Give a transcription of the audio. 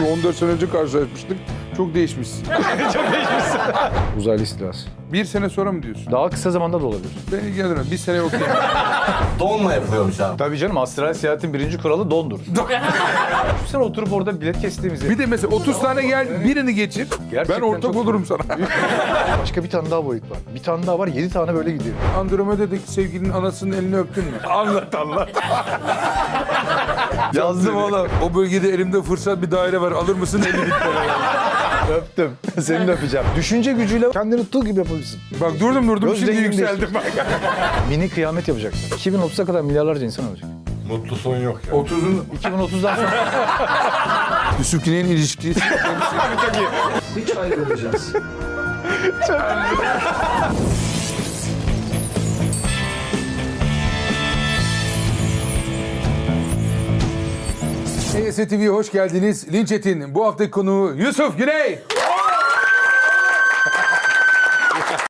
Bir 14 sene önce karşılaşmıştık. Çok değişmişsin. Uzaylı istilası. Bir sene sonra mı diyorsun? Daha kısa zamanda da olabilir. Beni ilgilendirmez. Bir sene yok yani. Donla yapılıyormuş abi. Tabii canım astral seyahatin birinci kuralı dondur. Düşünsene oturup orada bilet kestiğimizi. Bir de mesela 30 tane gel birini geçir. Gerçekten ben ortak olurum sana. Başka bir tane daha boyut var. Bir tane daha var, yedi tane böyle gidiyor. Andromeda'daki sevgilinin anasının elini öptün mü? Anlat anlat. Yazdım oğlum. O bölgede elimde fırsat bir daire var. Alır mısın 50 bin? Öptüm. Seni de öpeceğim. Düşünce gücüyle kendini tığ gibi yapabilirsin. Bak durdum durdum Göz şimdi yükseldim bak. Mini kıyamet yapacaklar. 2030'a kadar milyarlarca insan olacak. Mutlu son yok ya. 30'un 2030'dan sonra Yusuf'un ilişkisi. Hiç ayrılmayacağız. EYS TV'ye hoş geldiniz. Linç Etin bu haftaki konuğu Yusuf Güney.